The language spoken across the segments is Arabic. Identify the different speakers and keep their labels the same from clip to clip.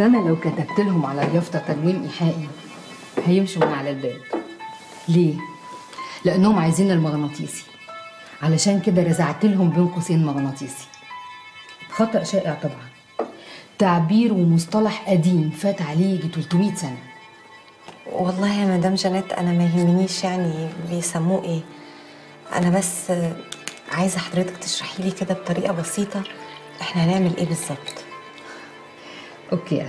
Speaker 1: اصل أنا لو كتبت لهم على اليافطة تنويم إيحائي هيمشوا من على الباب. ليه؟ لأنهم عايزين المغناطيسي. علشان كده رزعت لهم بين قوسين مغناطيسي. خطأ شائع طبعا. تعبير ومصطلح قديم فات عليه يجي 300 سنة.
Speaker 2: والله يا مدام جانيت أنا ما يهمنيش يعني بيسموه إيه. أنا بس عايزة حضرتك تشرحي لي كده بطريقة بسيطة إحنا هنعمل إيه بالظبط.
Speaker 1: okay يا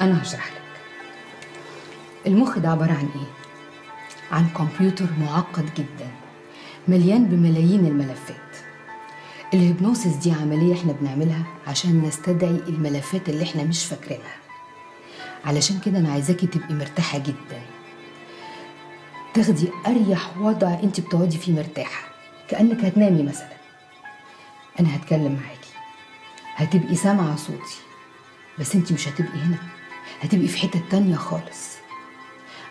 Speaker 1: أنا هشرح لك. المخ ده عبارة عن إيه؟ عن كمبيوتر معقد جدا مليان بملايين الملفات. ال hypnosis دي عملية إحنا بنعملها عشان نستدعي الملفات اللي إحنا مش فاكرينها. علشان كده أنا عايزاكي تبقي مرتاحة جدا. تاخدي أريح وضع انت بتقعدي فيه مرتاحة. كأنك هتنامي مثلا. أنا هتكلم معاكي. هتبقي سامعة صوتي. بس انت مش هتبقي هنا. هتبقي في حتة تانية خالص.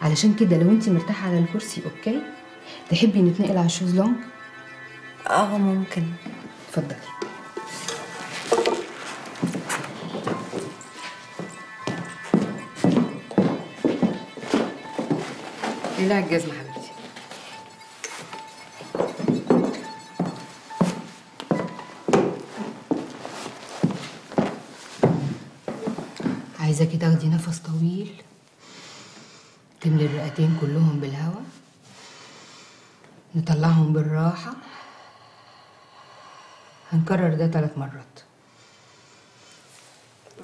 Speaker 1: علشان كده لو انت مرتاحة على الكرسي okay؟ تحبي نتنقل على الشوزلونج
Speaker 2: آه ممكن.
Speaker 1: اتفضلي. الجزمه حبيبتي عايزاكي تاخدي نفس طويل. تملي الرئتين كلهم بالهواء نطلعهم بالراحة. هنكرر ده ثلاث مرات.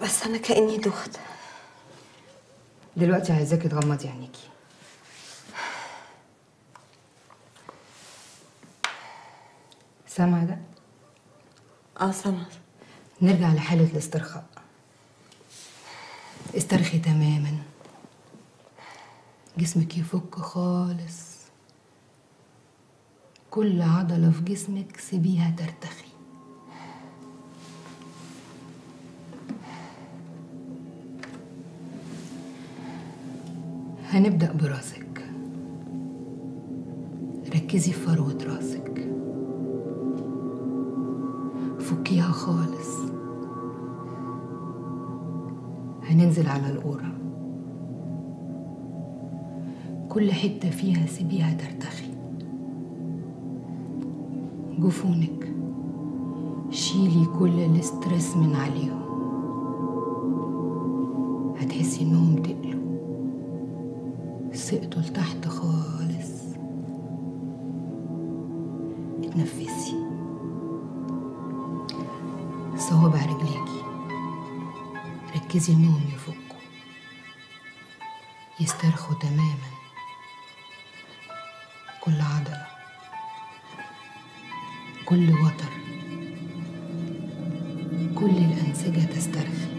Speaker 2: بس أنا كأني دخت.
Speaker 1: دلوقتي عايزاكي تغمضي عينيكي. سامعة ده؟
Speaker 2: آه سمعت
Speaker 1: نرجع لحالة الاسترخاء. استرخي تماما. جسمك يفك خالص. كل عضلة في جسمك سيبيها ترتخي. هنبدأ براسك. ركزي في فروة راسك. فكيها خالص. هننزل على القورة كل حتة فيها سيبيها ترتخي. جفونك شيلي كل الاسترس من عليهم. هتحسي إنهم تقلوا. سقطوا لتحت ركزي انهم يفكوا يسترخوا تماما كل عضلة كل وتر كل الأنسجة تسترخي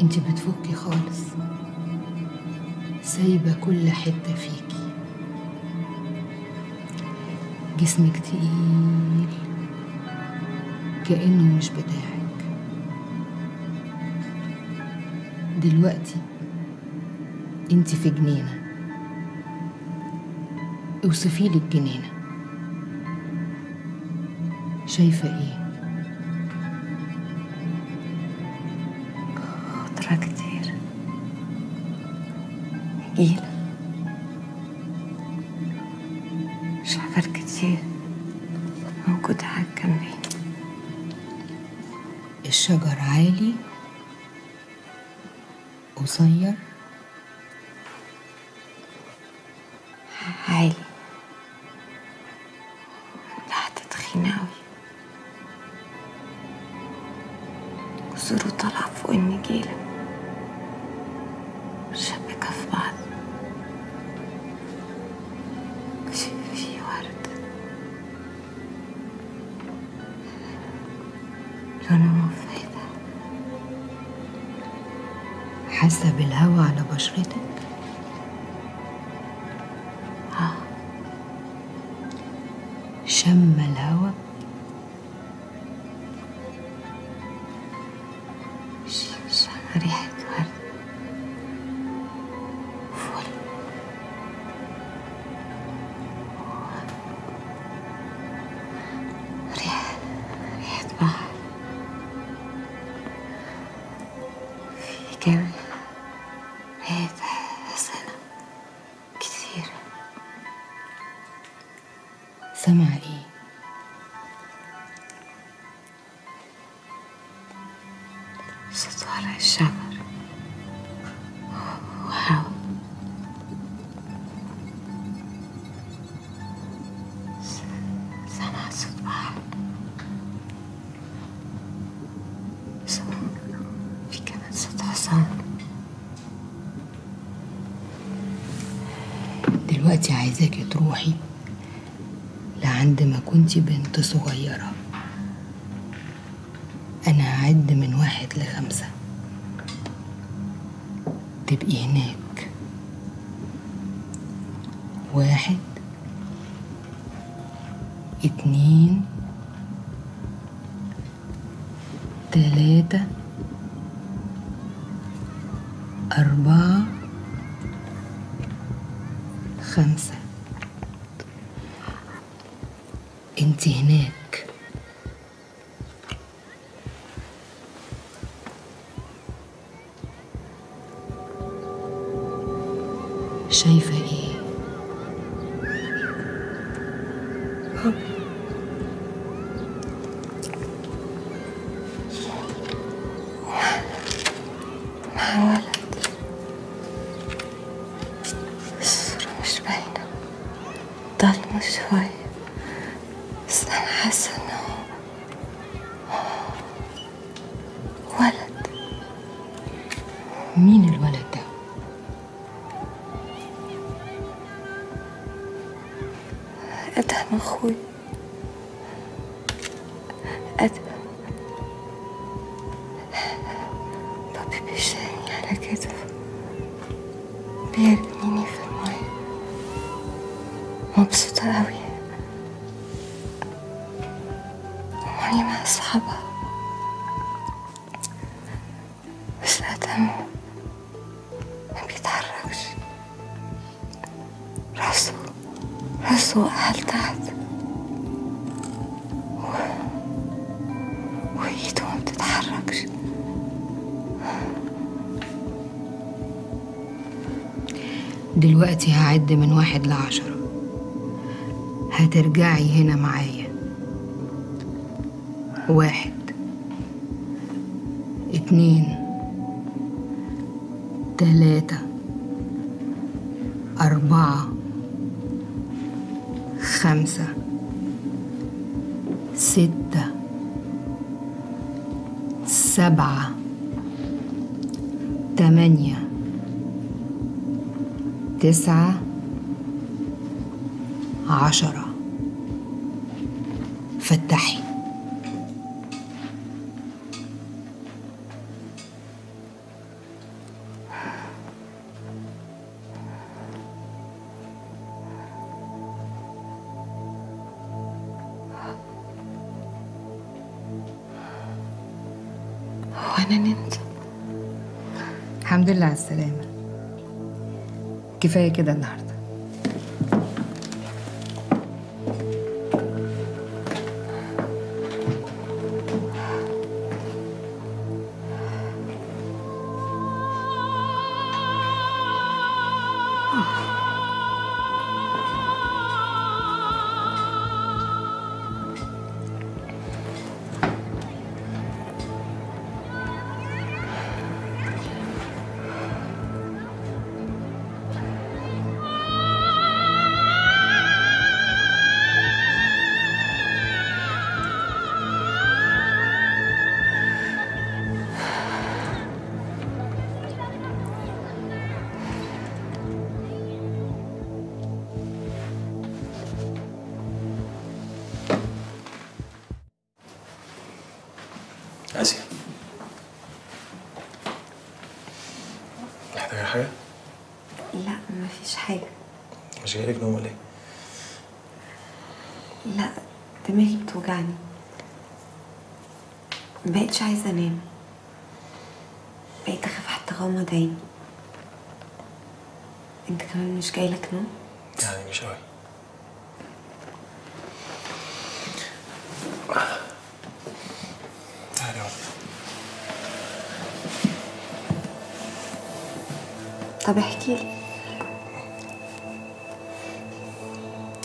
Speaker 1: انت بتفكي خالص سايبة كل حتة فيكي جسمك تقيل كأنه مش بتاعك. دلوقتي انت في جنينة. اوصفي لي الجنينة. شايفة
Speaker 2: إيه؟
Speaker 1: شم الهوا كنتي بنت صغيرة أنا هعد من واحد لخمسة. تبقي هناك. واحد. اتنين. تلاتة. أربعة. خمسة.
Speaker 2: ذهنت. hayal mini filmoj mabsuta
Speaker 1: awi هعد من واحد لعشرة. هترجعي هنا معايا. واحد. اتنين. تلاتة. أربعة. خمسة. ستة. سبعة. تمانية. تسعة عشرة. فتحي.
Speaker 2: هو أنا نمت.
Speaker 1: الحمد لله على السلامة. كفاية كده النهاردة.
Speaker 3: محتاجة حاجة؟
Speaker 2: لا مفيش حاجة
Speaker 3: مش جايلك نوم ولا إيه؟
Speaker 2: لا دماغي بتوجعني مبقتش عايزة أنام بقيت أخاف حتى أغمض عيني أنت كمان مش جايلك نوم؟
Speaker 3: يعني مش قوي
Speaker 2: طب احكي لي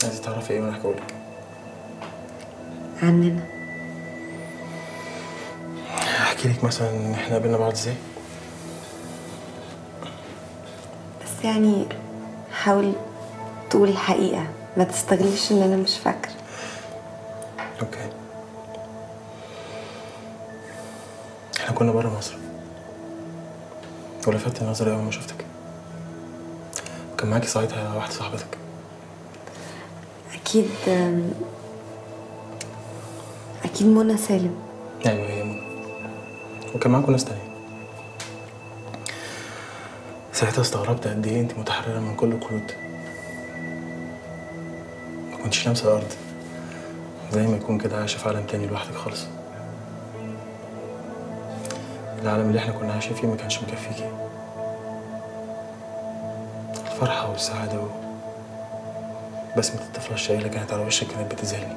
Speaker 3: عايزة تعرفي إيه وأنا احكي لك
Speaker 2: عننا.
Speaker 3: أحكي لك مثلا ان إحنا قابلنا بعض إزاي؟
Speaker 2: بس يعني حاول تقول الحقيقة ما تستغلش إن أنا مش فاكرة.
Speaker 3: أوكي. إحنا كنا بره مصر. ولفتت نظري أول ما شفتك. وكان معاكي ساعتها واحدة صاحبتك؟
Speaker 2: أكيد أكيد منى سالم.
Speaker 3: أيوه هي منى. وكان معاكم ناس تانية. ساعتها استغربت قد إيه انت متحررة من كل القيود ما كنتش لامسة الأرض. زي ما يكون كده عايشة في عالم تاني لوحدك خالص. العالم اللي إحنا كنا عايشين فيه ما كانش مكفيكي. الفرحة والسعادة و... بسمة الطفلة الشقية كانت على وشك كانت بتذهلني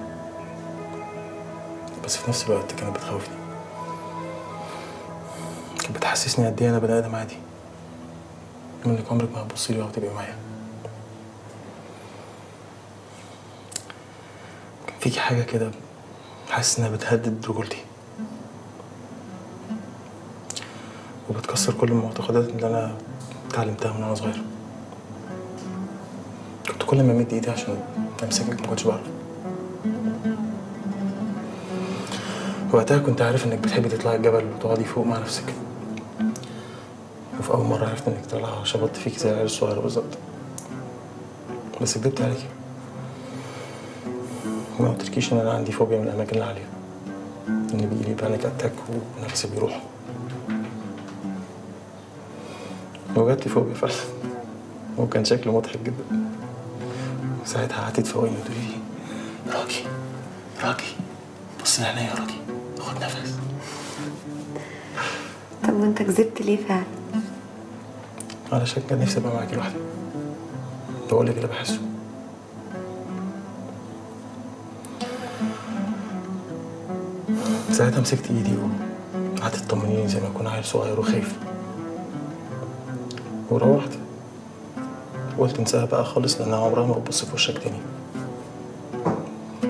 Speaker 3: بس في نفس الوقت كانت بتخوفني. كانت بتحسسني قد إيه أنا بني آدم عادي. وانك عمرك ما هتبصي لي تبقي معايا. كان فيكي حاجة كده حاسس إنها بتهدد رجولتي. وبتكسر كل المعتقدات اللي أنا اتعلمتها من وأنا صغير. كل ما امد إيدي عشان امسكك ما كنتش بعرف وقتها كنت عارف إنك بتحبي تطلعي الجبل وتقعدي فوق مع نفسك. وفي أول مرة عرفت إنك طالعه شبطت فيك زي العيال الصغيرة بالظبط. بس كدبت عليكي ما قلتلكيش إن أنا عندي فوبيا من الأماكن العالية. إن بيجيلي panic attack ونفسي بيروح. وجات لي فوبيا فعلا. وكان شكله مضحك جدا. ساعتها قعدتي تفوقيني وتقولي لي راجي راجي بص لعينيا يا راجي خد نفس.
Speaker 2: طب وانت كذبت ليه فعلا؟
Speaker 3: علشان كان نفسي أبقى معاكي لوحدي. بقول لك اللي بحسه. ساعتها مسكت إيدي وقعدت تطمنيني زي ما اكون عيل صغير وخايف. وروحت. قلت انساها بقى خالص لانها عمرها ما بتبص في وشك تاني.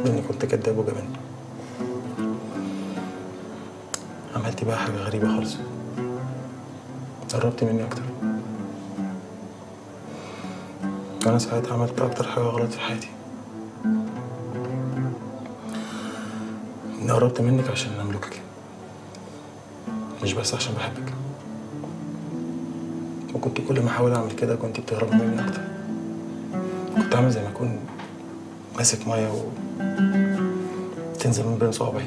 Speaker 3: لأني كنت كداب وجبان. عملتي بقى حاجة غريبة خالص. قربتي مني أكتر. أنا ساعتها عملت أكتر حاجة غلط في حياتي. اني قربت منك عشان أملكك. مش بس عشان بحبك. كل ما أحاول أعمل كده كنت بتهربي مني أكتر. كنت عامل زي ما أكون ماسك مية و تنزل من بين صوابعي.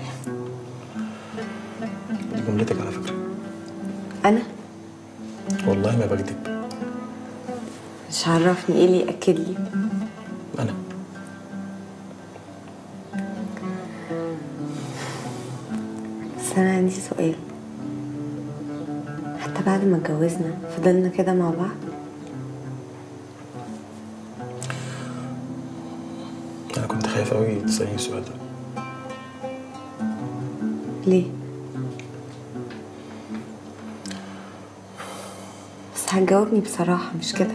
Speaker 3: دي جملتك على فكرة.
Speaker 2: أنا؟
Speaker 3: والله ما بكذب
Speaker 2: مش عرفني إيه اللي يأكد لي؟ بعد ما اتجوزنا فضلنا كده مع بعض؟
Speaker 3: أنا كنت خايف قوي تسألني السؤال ده.
Speaker 2: ليه؟ بس هتجاوبني بصراحة مش كده؟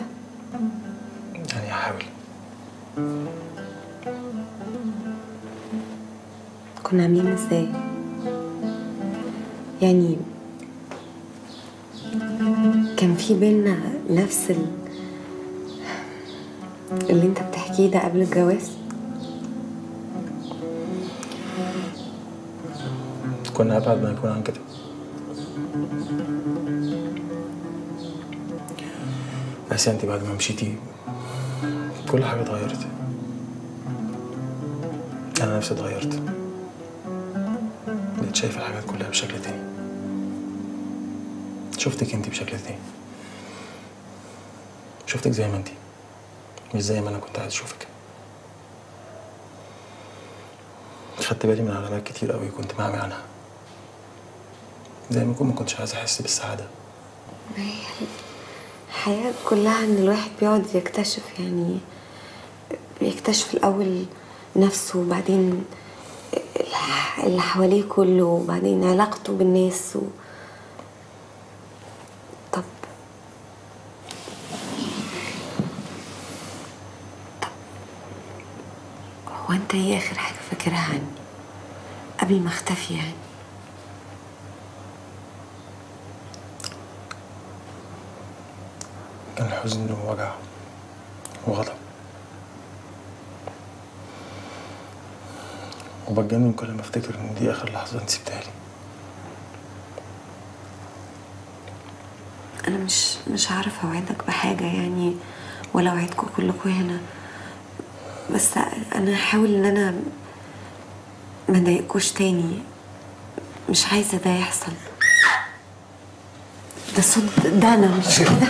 Speaker 3: يعني هحاول.
Speaker 2: كنا عاملين إزاي؟ يعني في بينا نفس ال... اللي انت بتحكيه ده قبل الجواز؟
Speaker 3: كنا أبعد ما يكون عن كده. بس انت بعد ما مشيتي كل حاجة اتغيرت. أنا نفسي اتغيرت. بقيت شايف الحاجات كلها بشكل تاني. شفتك انت بشكل تاني. شفتك زي ما انت مش زي ما أنا كنت عايز اشوفك. خدت بالي من علامات كتير قوي كنت معمي عنها. زي ما اكون ما كنتش عايز أحس بالسعادة.
Speaker 2: الحياة كلها إن الواحد بيقعد يكتشف يعني بيكتشف الأول نفسه وبعدين اللي حواليه كله وبعدين علاقته بالناس و... أنت إيه آخر حاجة فاكرها عني. قبل ما أختفي يعني.
Speaker 3: كان حزن ووجع وغضب. وبتجنن كل ما أفتكر إن دي آخر لحظة انت سبتها لي.
Speaker 2: أنا مش مش هعرف أوعدك بحاجة يعني ولا أوعدكم كلكم هنا. بس أنا هحاول إن أنا ما أضايقكوش تاني مش عايزة ده يحصل ده صوت ده أنا مش كده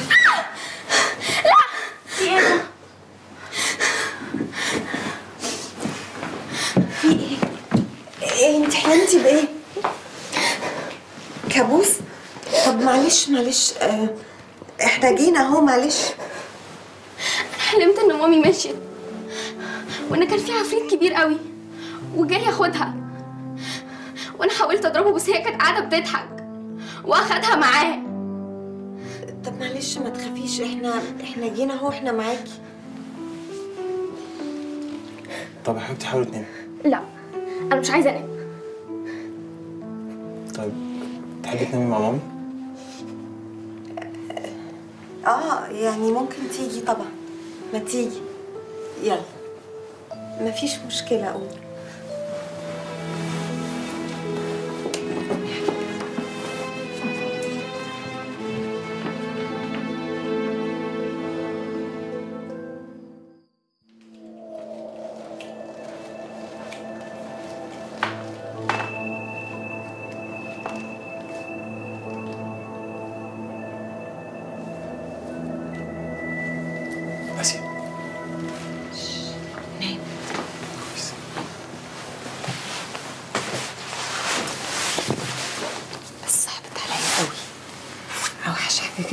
Speaker 2: في إيه؟ إيه انت حلمتي بإيه؟ كابوس؟ طب معلش معلش آه إحنا جينا أهو معلش
Speaker 4: حلمت إن مامي مشيت وإن كان في عفريت كبير قوي. وجاي ياخدها. وأنا حاولت أضربه بس هي كانت قاعدة بتضحك. وأخدها معاه.
Speaker 2: طب معلش ما تخافيش إحنا إحنا جينا أهو إحنا معاكي.
Speaker 3: طب يا حبيبتي حاولي تنامي.
Speaker 4: لا أنا مش عايزة أنام.
Speaker 3: طيب تحبي تنامي مع مامي؟
Speaker 2: آه يعني ممكن تيجي طبعا. ما تيجي. يلا. مفيش مشكلة قوم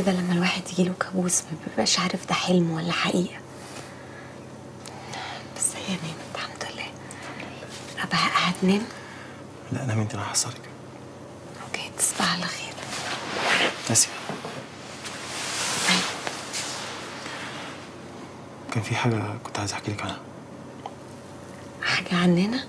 Speaker 2: كده لما الواحد يجيله كابوس ما بيبقاش عارف ده حلم ولا حقيقة. بس هي نامت الحمد لله. أبقى هتنام؟
Speaker 3: لا نامي انت أنا هحصلك
Speaker 2: أوكي تصبح على خير.
Speaker 3: اسيا كان في حاجة كنت عايز أحكي لك عنها.
Speaker 2: حاجة عننا؟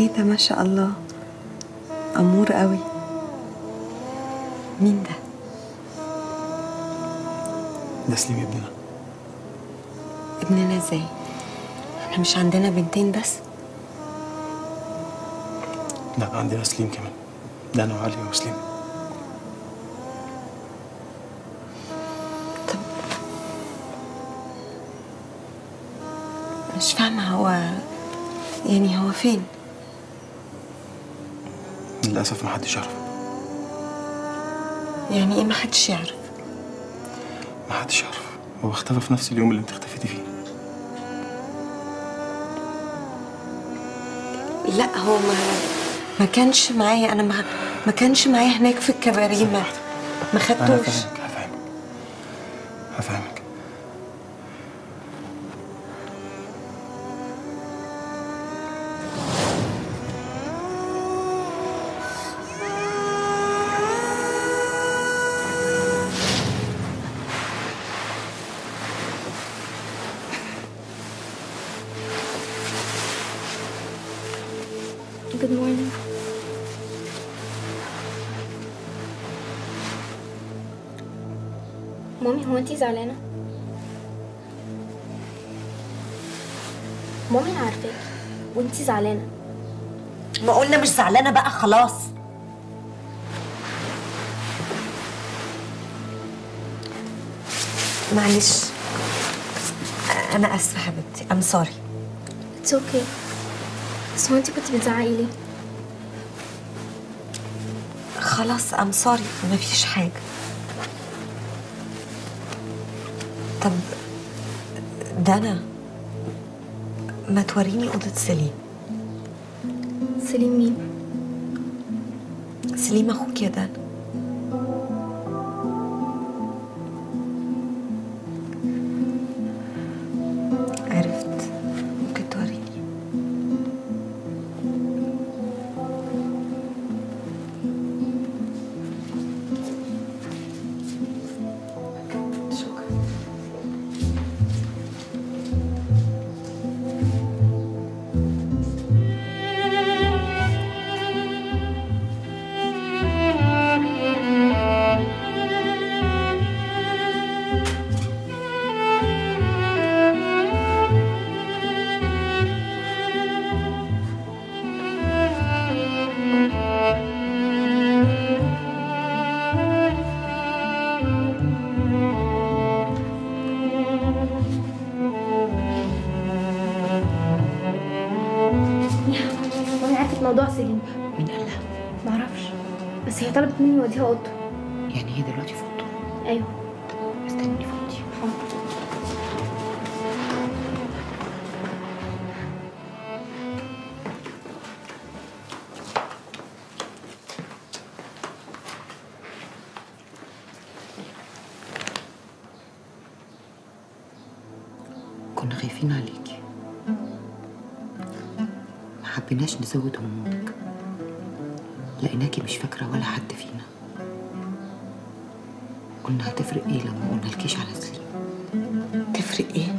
Speaker 2: إيه ده؟ ما شاء الله. أمور قوي. مين ده؟
Speaker 3: ده سليم ابننا.
Speaker 2: ابننا إزاي؟ إحنا مش عندنا بنتين بس؟
Speaker 3: لا عندنا سليم كمان. ده أنا وعلي وسليم.
Speaker 2: طب مش فاهمة هو يعني هو فين؟
Speaker 3: للأسف ما حدش يعرف.
Speaker 2: يعني إيه محدش يعرف؟
Speaker 3: ما حدش يعرف. هو اختفى في نفس اليوم اللي انت اختفيتي فيه.
Speaker 2: لا هو ما ما كانش معايا. أنا ما ما كانش معايا هناك في الكباريه ما ما خدتوش.
Speaker 4: Good morning. mommy هو انتي زعلانة؟ mommy أنا عارفاكي وانتي زعلانة
Speaker 2: ما قلنا مش زعلانة بقى خلاص. معلش أنا آسفة حبيبتي I'm sorry
Speaker 4: It's okay. بس هو انتي كنتي بتزعقي ليه؟
Speaker 2: خلاص ام سوري مفيش حاجة طب دنا ما توريني أوضة سليم
Speaker 4: سليم مين؟
Speaker 2: سليم أخوك يا دانا
Speaker 4: مني اوديها اوضته
Speaker 5: يعني هي دلوقتي في اوضته
Speaker 4: أيوه.
Speaker 5: استني في اوضتي كنا خايفين عليكي. ما حبيناش نزود همومك لقيناكي مش فاكرة ولا حد فينا. قلنا هتفرق إيه لو ما قلنالكيش على سليم؟
Speaker 2: تفرق إيه؟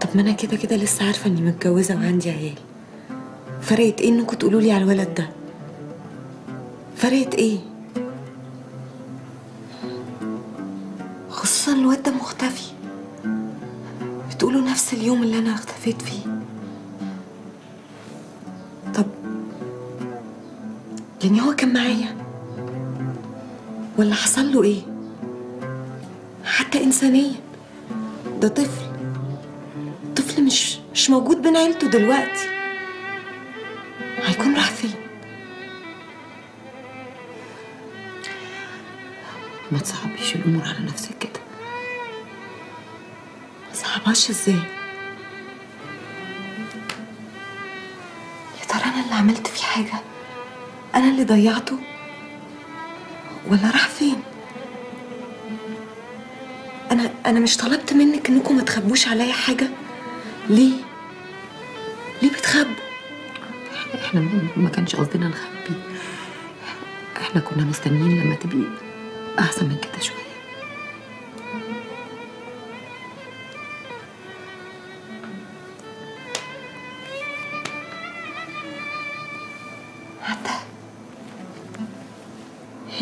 Speaker 2: طب ما أنا كده كده لسه عارفة إني متجوزة وعندي عيال. فرقت إيه انكم تقولوا لي على الولد ده؟ فرقت إيه؟ خصوصا الواد ده مختفي. بتقولوا نفس اليوم اللي أنا اختفيت فيه. معايا. ولا حصل له إيه؟ حتى انسانيا. ده طفل. طفل مش مش موجود بين عيلته دلوقتي. هيكون راح فين؟
Speaker 5: ما تصعبيش الأمور على نفسك كده.
Speaker 2: ما صعبهاش إزاي؟ اللي ضيعته؟ ولا راح فين؟ أنا أنا مش طلبت منك إنكم ما تخبوش عليا حاجة؟ ليه؟ ليه بتخبوا؟
Speaker 5: إحنا ما- كانش قصدنا نخبي. إحنا كنا مستنيين لما تبقي أحسن من كده
Speaker 2: شوية.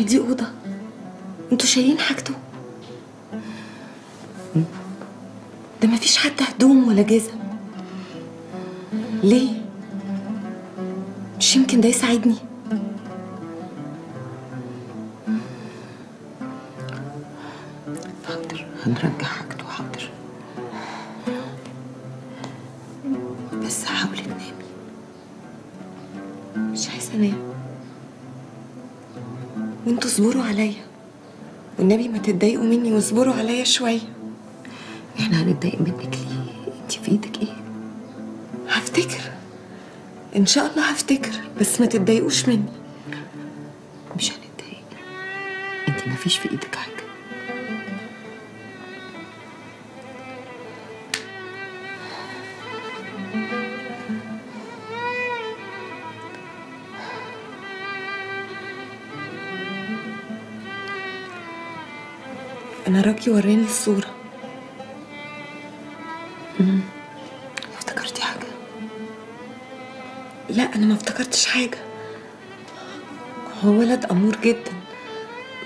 Speaker 2: دي أوضة. أنتوا شايلين حاجته؟ ده مفيش حتى هدوم ولا جزم. ليه؟ مش يمكن ده يساعدني.
Speaker 5: حاضر
Speaker 2: اصبروا عليا. والنبي ما تتضايقوا مني واصبروا عليا شوية.
Speaker 5: إحنا هنتضايق منك ليه؟ أنت في إيدك إيه؟
Speaker 2: هفتكر. إن شاء الله هفتكر بس ما تتضايقوش مني.
Speaker 5: مش هنتضايق. أنت ما فيش في إيدك حاجة.
Speaker 2: أنا راكي وراني الصورة.
Speaker 5: افتكرتي حاجة؟
Speaker 2: لا أنا ما افتكرتش حاجة. هو ولد أمور جدا.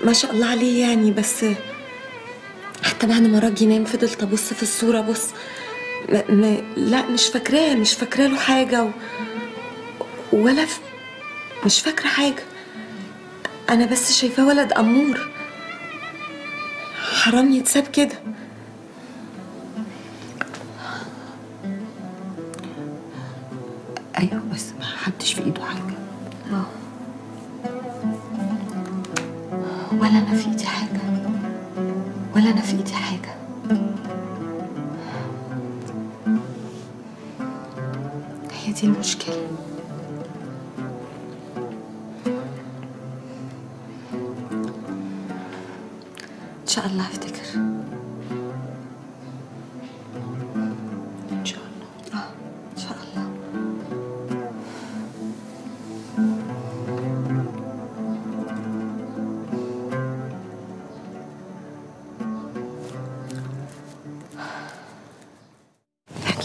Speaker 2: ما شاء الله عليه يعني بس حتى بعد ما راجي نام فضلت أبص في الصورة بص ما ما لا مش فاكراه مش فاكرة له حاجة و... ولا ف... مش فاكرة حاجة. أنا بس شايفاه ولد أمور. حرام يتساب كده.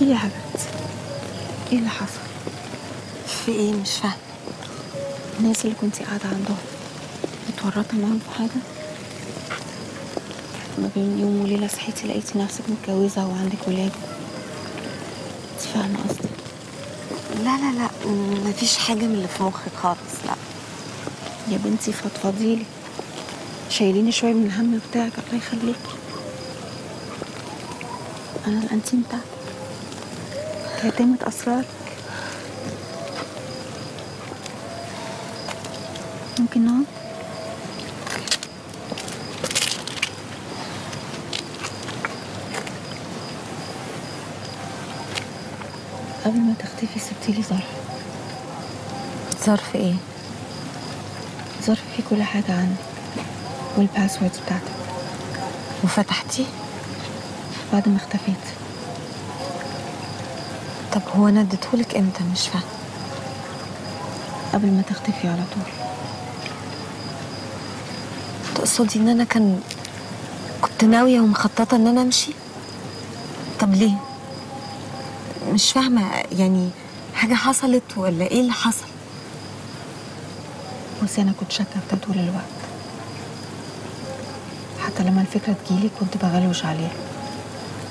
Speaker 6: احكي لي يا حبيبتي إيه اللي حصل؟
Speaker 2: في إيه؟ مش فاهمة.
Speaker 6: الناس اللي كنتي قاعدة عندهم متورطة معاهم في حاجة؟ ما بين يوم وليلة صحيتي لقيتي نفسك متجوزة وعندك ولاد. انت فاهمة قصدي؟
Speaker 2: لا لا لا مفيش حاجة من اللي في مخي خالص لا.
Speaker 6: يا بنتي فضفضيلي. شايليني شوية من الهم بتاعك الله يخليكي. أنا الانتيم بتاعتك كاتمة اسرارك ممكن نقعد؟ قبل ما تختفي سبتيلي ظرف.
Speaker 2: ظرف إيه؟
Speaker 6: ظرف فيه كل حاجة عنك والباسوردز بتاعتك.
Speaker 2: وفتحتي؟
Speaker 6: بعد ما اختفيت.
Speaker 2: طب هو أنا اديتهولك إمتى؟ مش فاهمة.
Speaker 6: قبل ما تختفي على طول.
Speaker 2: تقصدي إن أنا كان كنت ناوية ومخططة إن أنا أمشي؟ طب ليه؟ مش فاهمة يعني حاجة حصلت ولا إيه اللي حصل؟
Speaker 6: بصي أنا كنت شاكة في ده طول الوقت. حتى لما الفكرة تجيلي كنت بغلوش عليها.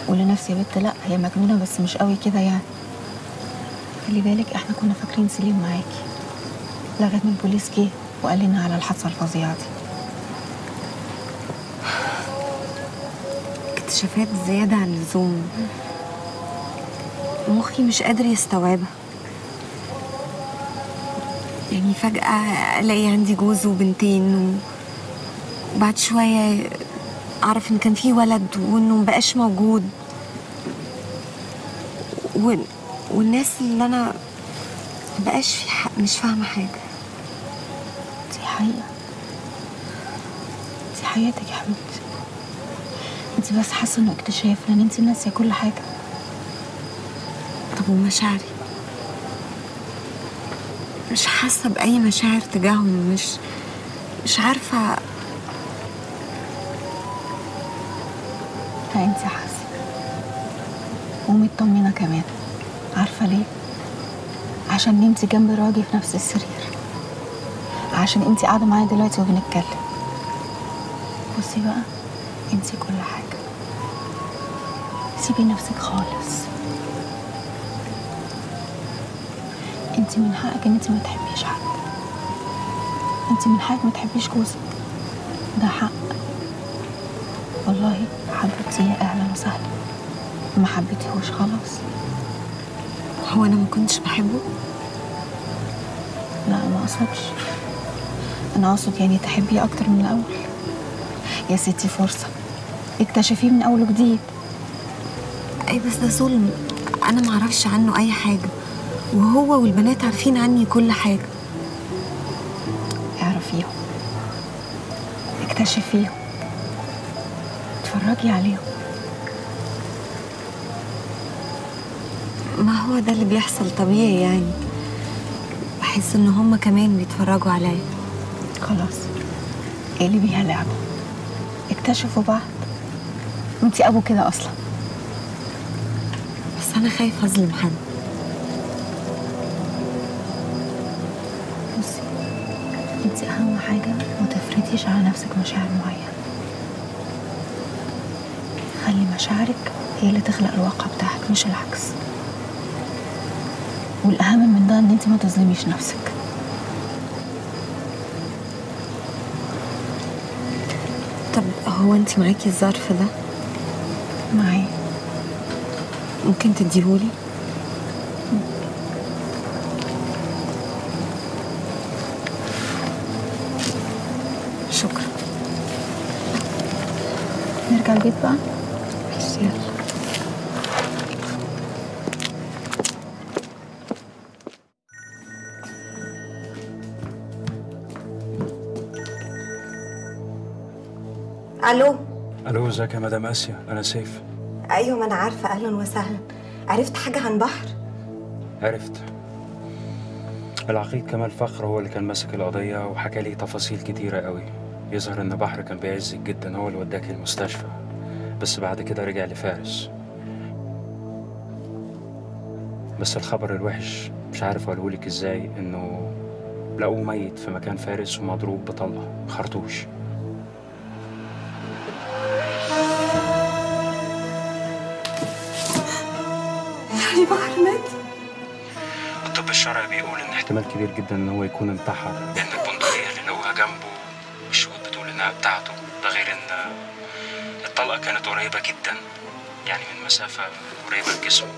Speaker 6: أقول لنفسي يا بنت لأ هي مجنونة بس مش قوي كده يعني. خلي بالك إحنا كنا فاكرين سليم معاكي. لغايه ما البوليس جه وقال لنا على الحادثة الفظيعة دي.
Speaker 2: اكتشافات زيادة عن اللزوم. مخي مش قادر يستوعبها. يعني فجأة ألاقي عندي جوز وبنتين وبعد شوية أعرف إن كان في ولد وإنه مبقاش موجود. و... والناس اللي أنا مبقاش في حق مش فاهمة حاجة.
Speaker 6: دي حقيقة. دي حياتك يا حبيبتي. انت بس حاسة انه اكتشاف لأن انت ناسية كل حاجة.
Speaker 2: طب ومشاعري؟ مش حاسة بأي مشاعر تجاههم مش مش عارفة.
Speaker 6: لا انت حاسة. ومطمنة كمان. ليه عشان نمتي جنب راجي في نفس السرير. عشان انت قاعدة معايا دلوقتي وبنتكلم. بصي بقى انت كل حاجة. سيبي نفسك خالص. انت من حقك ان انت ما تحبيش حد. انت من حقك ما تحبيش جوزك. ده حق. والله حبيبتي أهلا وسهلا. ما حبيتيهوش خلاص.
Speaker 2: هو أنا ما كنتش بحبه؟
Speaker 6: لا ما أقصدش. أنا أقصد يعني تحبيه أكتر من الأول. يا ستي فرصة. اكتشفيه من أول وجديد.
Speaker 2: أي بس ده ظلم. أنا معرفش عنه أي حاجة. وهو والبنات عارفين عني كل حاجة.
Speaker 6: اعرفيهم. اكتشفيهم. اتفرجي عليهم.
Speaker 2: ما هو ده اللي بيحصل طبيعي يعني. بحس إن هما كمان بيتفرجوا عليا.
Speaker 6: خلاص. اللي بيها لعبة اكتشفوا بعض. انتي أبو كده أصلا.
Speaker 2: بس أنا خايفة أظلم حد.
Speaker 6: بصي انتي أهم حاجة ما تفرضيش على نفسك مشاعر معينة. خلي مشاعرك هي اللي تخلق الواقع بتاعك مش العكس. والأهم من ده إن انتي ما تظلميش نفسك.
Speaker 2: طب هو أنت معاكي الظرف ده؟
Speaker 6: معايا
Speaker 2: ممكن تديهولي؟ شكرا.
Speaker 6: نرجع البيت بقى؟
Speaker 7: ازيك يا مدام آسيا. أنا سيف.
Speaker 2: أيوه ما أنا عارفة. أهلا وسهلا. عرفت حاجة عن بحر؟
Speaker 7: عرفت. العقيد كمال فخر هو اللي كان ماسك القضية وحكى لي تفاصيل كتيرة قوي. يظهر إن بحر كان بيعزك جدا هو اللي وداك المستشفى بس بعد كده رجع لفارس. بس الخبر الوحش مش عارف اقولهولك إزاي إنه لقوه ميت في مكان فارس ومضروب بطلقة. خرطوش.
Speaker 2: بحر مات
Speaker 7: الطب الشرعي بيقول إن احتمال كبير جدا إن هو يكون انتحر. لأن البندقية اللي لقوها جنبه الشهود بتقول إنها بتاعته. ده غير إن الطلقة كانت قريبة جدا يعني من مسافة قريبة لجسمه.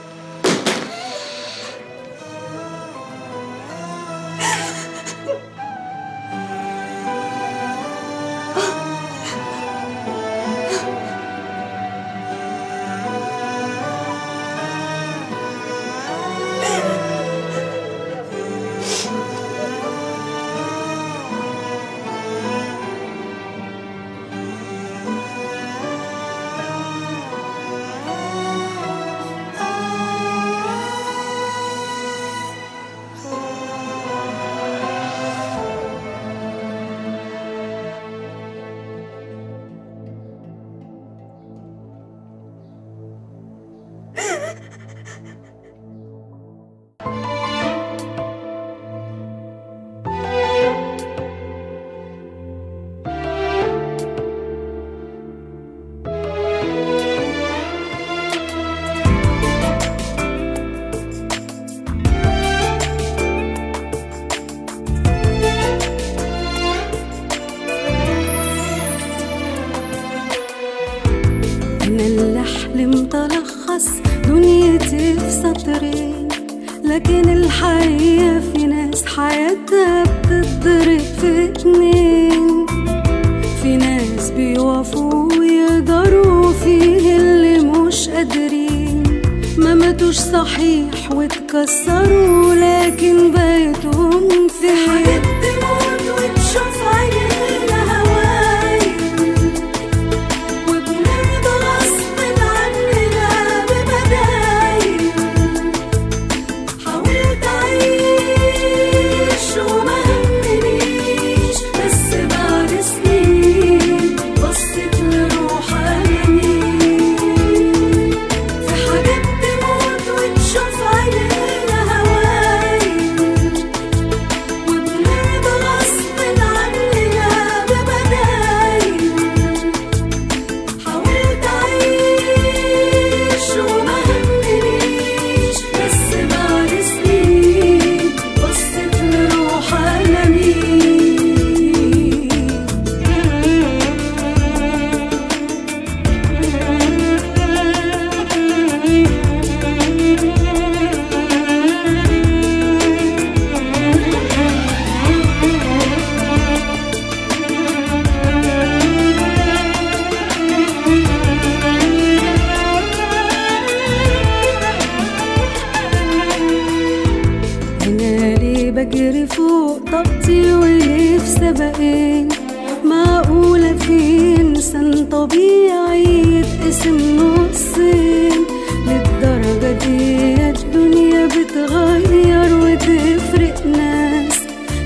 Speaker 8: معقولة في إنسان طبيعي يتقسم نصين. للدرجة دي الدنيا بتغير وتفرق ناس.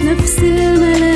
Speaker 8: نفس أنا